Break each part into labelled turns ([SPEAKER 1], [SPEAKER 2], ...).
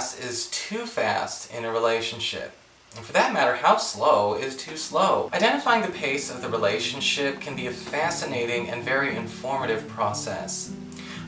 [SPEAKER 1] Fast is too fast in a relationship? And for that matter, how slow is too slow? Identifying the pace of the relationship can be a fascinating and very informative process.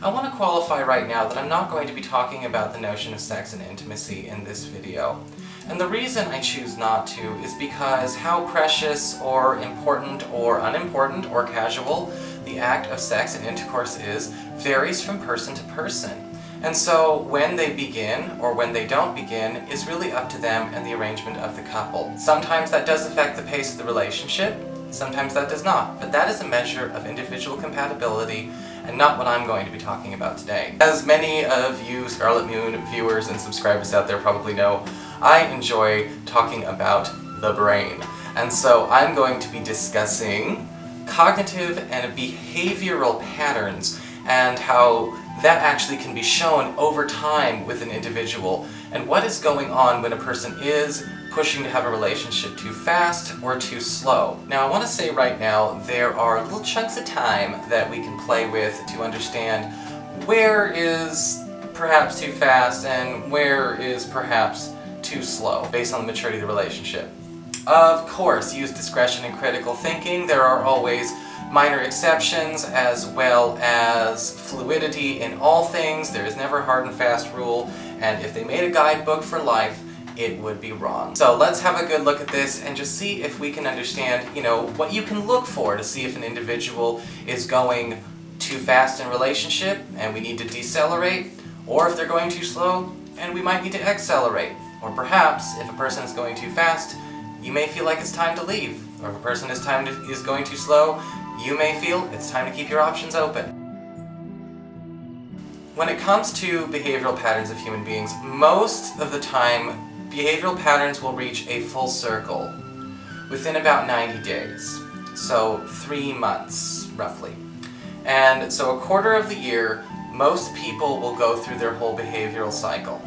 [SPEAKER 1] I want to qualify right now that I'm not going to be talking about the notion of sex and intimacy in this video. And the reason I choose not to is because how precious or important or unimportant or casual the act of sex and intercourse is varies from person to person. And so when they begin, or when they don't begin, is really up to them and the arrangement of the couple. Sometimes that does affect the pace of the relationship, sometimes that does not, but that is a measure of individual compatibility and not what I'm going to be talking about today. As many of you Scarlet Moon viewers and subscribers out there probably know, I enjoy talking about the brain. And so I'm going to be discussing cognitive and behavioral patterns and how that actually can be shown over time with an individual and what is going on when a person is pushing to have a relationship too fast or too slow. Now I want to say right now there are little chunks of time that we can play with to understand where is perhaps too fast and where is perhaps too slow based on the maturity of the relationship. Of course, use discretion and critical thinking. There are always minor exceptions as well as fluidity in all things. There is never a hard and fast rule, and if they made a guidebook for life, it would be wrong. So let's have a good look at this and just see if we can understand, you know, what you can look for to see if an individual is going too fast in relationship and we need to decelerate, or if they're going too slow and we might need to accelerate. Or perhaps, if a person is going too fast, you may feel like it's time to leave. Or if a person is, time to, is going too slow, you may feel it's time to keep your options open. When it comes to behavioral patterns of human beings, most of the time behavioral patterns will reach a full circle within about 90 days. So three months, roughly. And so a quarter of the year, most people will go through their whole behavioral cycle.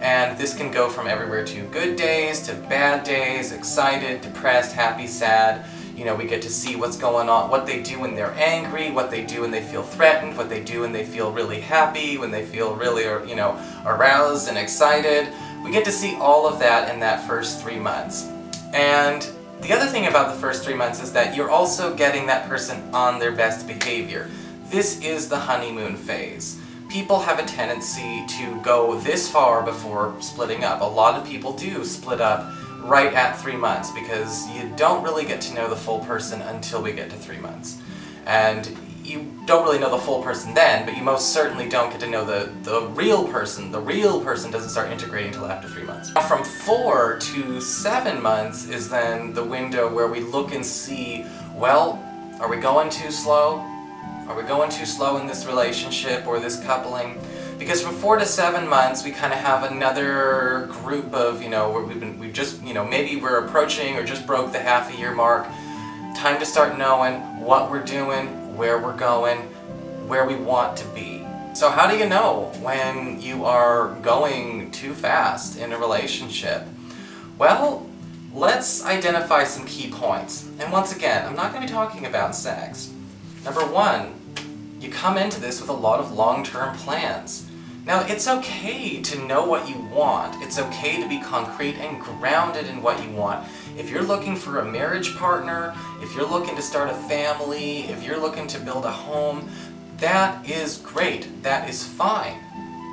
[SPEAKER 1] And this can go from everywhere to good days, to bad days, excited, depressed, happy, sad, you know, we get to see what's going on, what they do when they're angry, what they do when they feel threatened, what they do when they feel really happy, when they feel really, uh, you know, aroused and excited. We get to see all of that in that first three months. And the other thing about the first three months is that you're also getting that person on their best behavior. This is the honeymoon phase. People have a tendency to go this far before splitting up. A lot of people do split up right at three months because you don't really get to know the full person until we get to three months. And you don't really know the full person then, but you most certainly don't get to know the, the real person. The real person doesn't start integrating until after three months. From four to seven months is then the window where we look and see, well, are we going too slow? Are we going too slow in this relationship or this coupling? Because from four to seven months, we kind of have another group of, you know, we've been, we've just, you know, maybe we're approaching or just broke the half a year mark. Time to start knowing what we're doing, where we're going, where we want to be. So how do you know when you are going too fast in a relationship? Well, let's identify some key points. And once again, I'm not going to be talking about sex. Number one, you come into this with a lot of long-term plans. Now, it's okay to know what you want. It's okay to be concrete and grounded in what you want. If you're looking for a marriage partner, if you're looking to start a family, if you're looking to build a home, that is great. That is fine.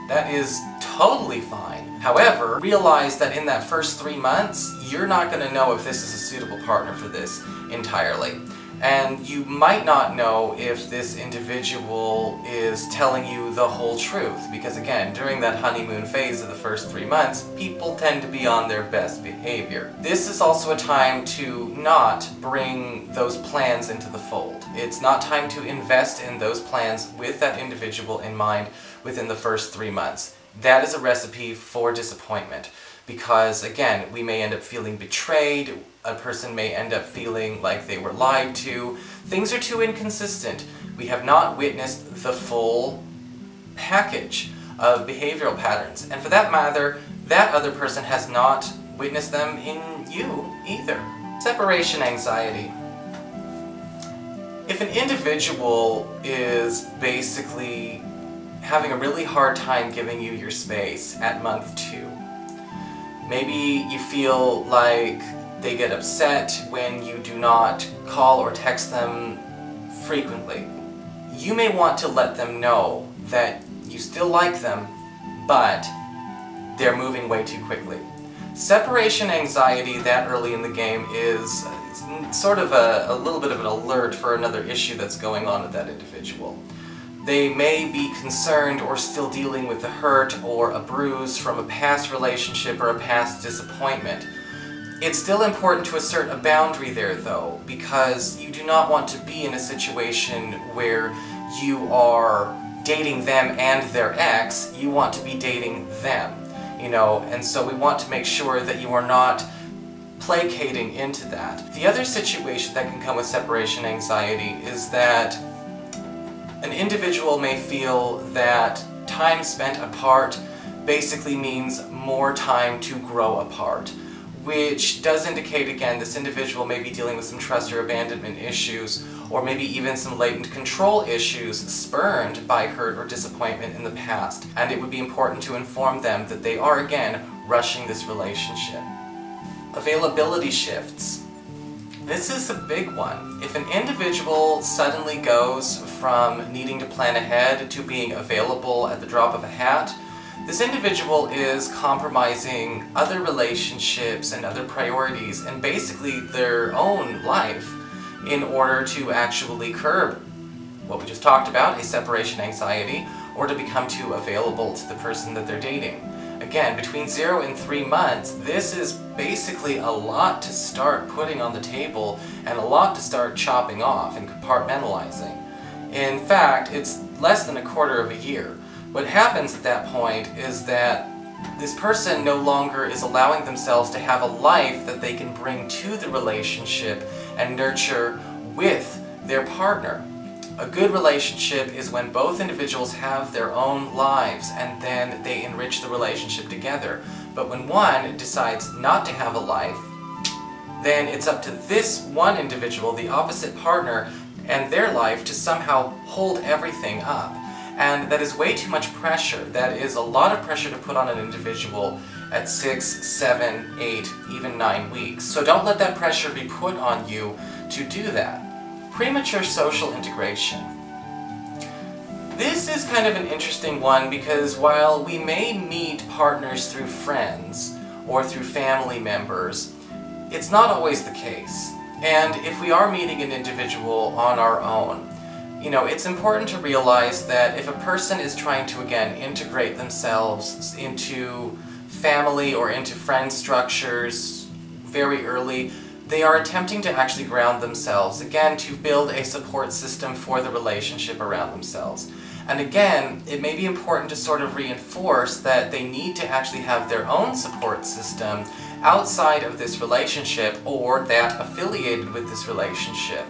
[SPEAKER 1] That is totally fine. However, realize that in that first three months, you're not going to know if this is a suitable partner for this entirely. And you might not know if this individual is telling you the whole truth, because again, during that honeymoon phase of the first three months, people tend to be on their best behavior. This is also a time to not bring those plans into the fold. It's not time to invest in those plans with that individual in mind within the first three months. That is a recipe for disappointment because again, we may end up feeling betrayed, a person may end up feeling like they were lied to. Things are too inconsistent. We have not witnessed the full package of behavioral patterns. And for that matter, that other person has not witnessed them in you either. Separation anxiety. If an individual is basically having a really hard time giving you your space at month two. Maybe you feel like they get upset when you do not call or text them frequently. You may want to let them know that you still like them, but they're moving way too quickly. Separation anxiety that early in the game is sort of a, a little bit of an alert for another issue that's going on with that individual. They may be concerned or still dealing with a hurt or a bruise from a past relationship or a past disappointment. It's still important to assert a boundary there though, because you do not want to be in a situation where you are dating them and their ex, you want to be dating them, you know, and so we want to make sure that you are not placating into that. The other situation that can come with separation anxiety is that an individual may feel that time spent apart basically means more time to grow apart, which does indicate, again, this individual may be dealing with some trust or abandonment issues, or maybe even some latent control issues spurned by hurt or disappointment in the past. And it would be important to inform them that they are, again, rushing this relationship. Availability shifts. This is a big one. If an individual suddenly goes from needing to plan ahead to being available at the drop of a hat, this individual is compromising other relationships and other priorities and basically their own life in order to actually curb what we just talked about, a separation anxiety, or to become too available to the person that they're dating. Again, between zero and three months, this is basically a lot to start putting on the table and a lot to start chopping off and compartmentalizing. In fact, it's less than a quarter of a year. What happens at that point is that this person no longer is allowing themselves to have a life that they can bring to the relationship and nurture with their partner. A good relationship is when both individuals have their own lives and then they enrich the relationship together. But when one decides not to have a life, then it's up to this one individual, the opposite partner, and their life to somehow hold everything up. And that is way too much pressure. That is a lot of pressure to put on an individual at six, seven, eight, even nine weeks. So don't let that pressure be put on you to do that. Premature social integration. This is kind of an interesting one because while we may meet partners through friends or through family members, it's not always the case. And if we are meeting an individual on our own, you know, it's important to realize that if a person is trying to, again, integrate themselves into family or into friend structures very early, they are attempting to actually ground themselves, again, to build a support system for the relationship around themselves. And again, it may be important to sort of reinforce that they need to actually have their own support system outside of this relationship or that affiliated with this relationship.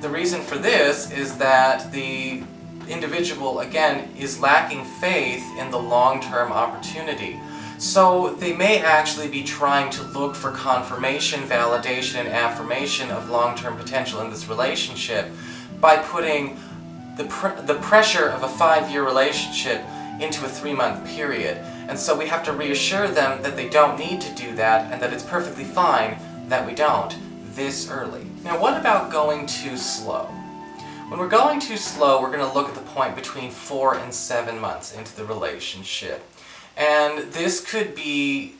[SPEAKER 1] The reason for this is that the individual, again, is lacking faith in the long-term opportunity. So they may actually be trying to look for confirmation, validation, and affirmation of long-term potential in this relationship by putting the, pr the pressure of a five-year relationship into a three-month period. And so we have to reassure them that they don't need to do that and that it's perfectly fine that we don't this early. Now what about going too slow? When we're going too slow, we're going to look at the point between four and seven months into the relationship. And this could be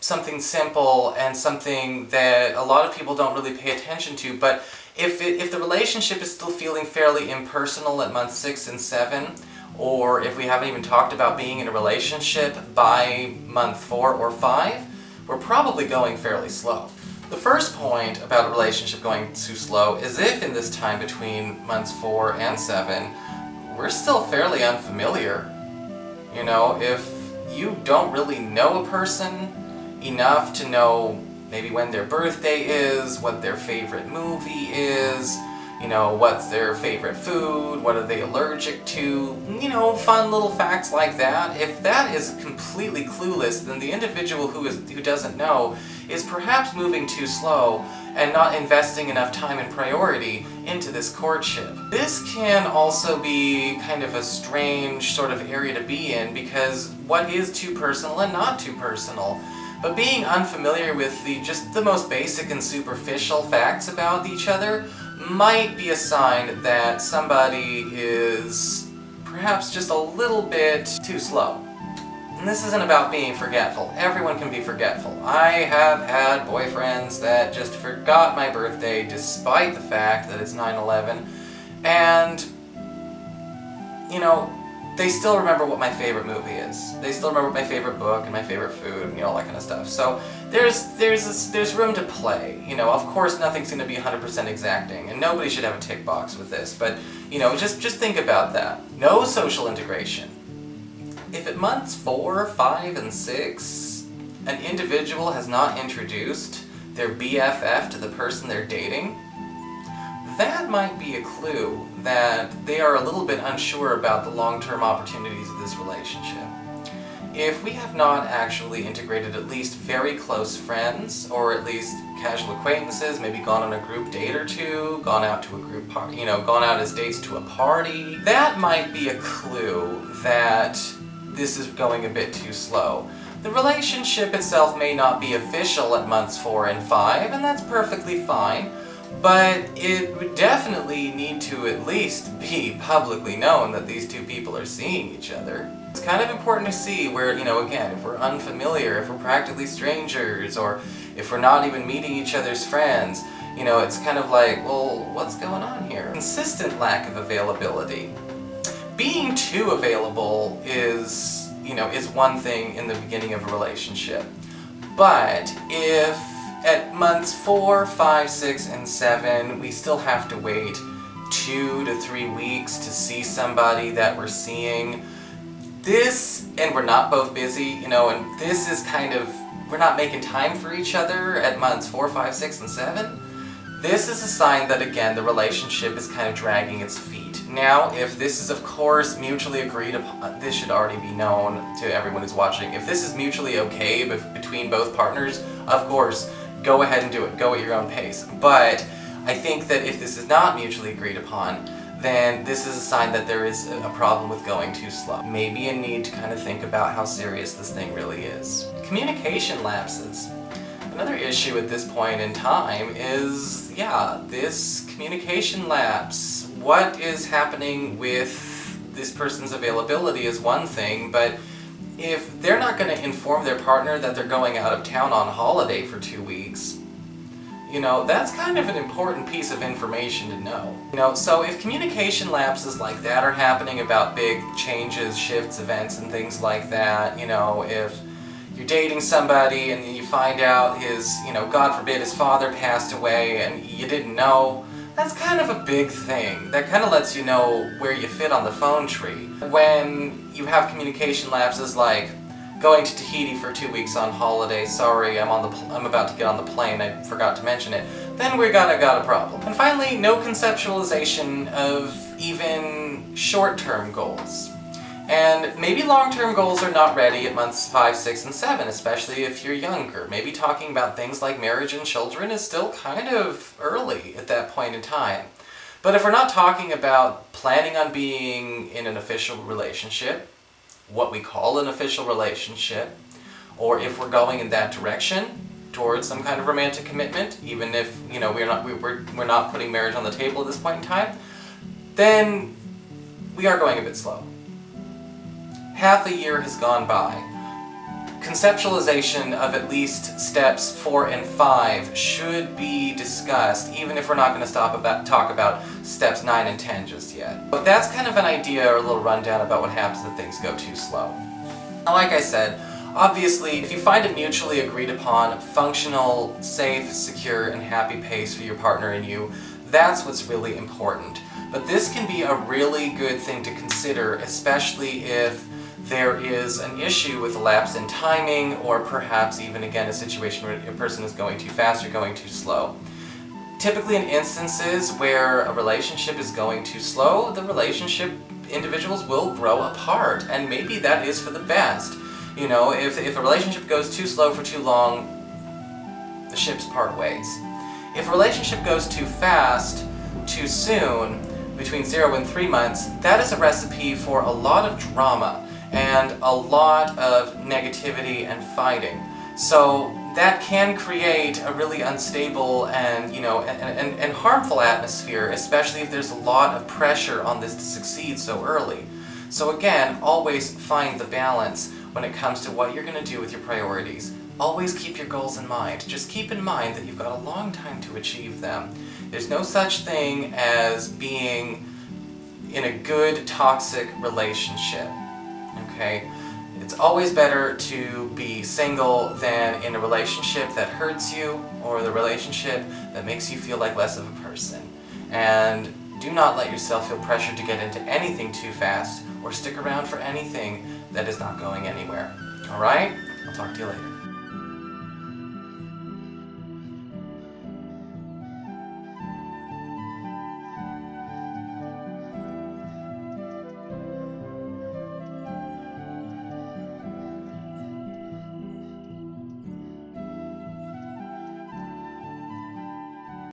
[SPEAKER 1] something simple and something that a lot of people don't really pay attention to, but if, it, if the relationship is still feeling fairly impersonal at month six and seven, or if we haven't even talked about being in a relationship by month four or five, we're probably going fairly slow. The first point about a relationship going too slow is if in this time between months four and seven, we're still fairly unfamiliar. You know, if you don't really know a person enough to know maybe when their birthday is, what their favorite movie is, you know, what's their favorite food, what are they allergic to, you know, fun little facts like that. If that is completely clueless, then the individual who is who doesn't know is perhaps moving too slow and not investing enough time and priority into this courtship. This can also be kind of a strange sort of area to be in because what is too personal and not too personal? But being unfamiliar with the just the most basic and superficial facts about each other might be a sign that somebody is perhaps just a little bit too slow. And this isn't about being forgetful. Everyone can be forgetful. I have had boyfriends that just forgot my birthday despite the fact that it's 9-11. And, you know, they still remember what my favorite movie is. They still remember my favorite book and my favorite food and you know, all that kind of stuff. So there's there's there's room to play. You know, of course nothing's going to be 100% exacting, and nobody should have a tick box with this. But you know, just just think about that. No social integration. If at months four, five, and six, an individual has not introduced their BFF to the person they're dating, that might be a clue that they are a little bit unsure about the long-term opportunities of this relationship. If we have not actually integrated at least very close friends, or at least casual acquaintances, maybe gone on a group date or two, gone out to a group party, you know, gone out as dates to a party, that might be a clue that this is going a bit too slow. The relationship itself may not be official at months four and five, and that's perfectly fine, but it would definitely need to at least be publicly known that these two people are seeing each other. It's kind of important to see where, you know, again, if we're unfamiliar, if we're practically strangers, or if we're not even meeting each other's friends, you know, it's kind of like, well, what's going on here? Consistent lack of availability. Being too available is, you know, is one thing in the beginning of a relationship. But if at months four, five, six, and seven, we still have to wait two to three weeks to see somebody that we're seeing. This, and we're not both busy, you know, and this is kind of, we're not making time for each other at months four, five, six, and seven. This is a sign that, again, the relationship is kind of dragging its feet. Now, if this is, of course, mutually agreed upon, this should already be known to everyone who's watching. If this is mutually okay between both partners, of course, go ahead and do it. Go at your own pace. But I think that if this is not mutually agreed upon, then this is a sign that there is a problem with going too slow. Maybe a need to kind of think about how serious this thing really is. Communication lapses. Another issue at this point in time is, yeah, this communication lapse. What is happening with this person's availability is one thing, but if they're not going to inform their partner that they're going out of town on holiday for two weeks, you know, that's kind of an important piece of information to know. You know, so if communication lapses like that are happening about big changes, shifts, events, and things like that, you know, if you're dating somebody and you find out his, you know, God forbid his father passed away and you didn't know, that's kind of a big thing. That kind of lets you know where you fit on the phone tree. When you have communication lapses like going to Tahiti for two weeks on holiday, sorry, I'm on the I'm about to get on the plane, I forgot to mention it, then we gotta got a problem. And finally, no conceptualization of even short-term goals. And maybe long-term goals are not ready at months 5, 6, and 7, especially if you're younger. Maybe talking about things like marriage and children is still kind of early at that point in time. But if we're not talking about planning on being in an official relationship, what we call an official relationship, or if we're going in that direction towards some kind of romantic commitment, even if, you know, we're not, we're, we're not putting marriage on the table at this point in time, then we are going a bit slow half a year has gone by. Conceptualization of at least steps four and five should be discussed, even if we're not going to stop about talk about steps nine and ten just yet. But that's kind of an idea or a little rundown about what happens if things go too slow. Like I said, obviously, if you find a mutually agreed upon, functional, safe, secure, and happy pace for your partner and you, that's what's really important. But this can be a really good thing to consider, especially if there is an issue with a lapse in timing or perhaps even again a situation where a person is going too fast or going too slow. typically in instances where a relationship is going too slow, the relationship individuals will grow apart, and maybe that is for the best. You know, if, if a relationship goes too slow for too long, the ships part ways. If a relationship goes too fast, too soon, between zero and three months, that is a recipe for a lot of drama and a lot of negativity and fighting. So that can create a really unstable and, you know, and, and, and harmful atmosphere, especially if there's a lot of pressure on this to succeed so early. So again, always find the balance when it comes to what you're going to do with your priorities. Always keep your goals in mind. Just keep in mind that you've got a long time to achieve them. There's no such thing as being in a good toxic relationship. Okay? It's always better to be single than in a relationship that hurts you or the relationship that makes you feel like less of a person. And do not let yourself feel pressured to get into anything too fast or stick around for anything that is not going anywhere. Alright? I'll talk to you later.